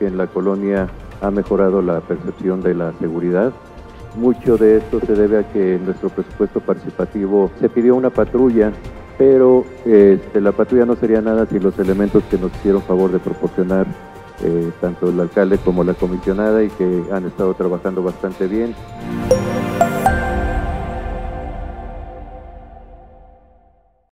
que en la colonia ha mejorado la percepción de la seguridad. Mucho de esto se debe a que en nuestro presupuesto participativo se pidió una patrulla, pero este, la patrulla no sería nada sin los elementos que nos hicieron favor de proporcionar eh, tanto el alcalde como la comisionada y que han estado trabajando bastante bien.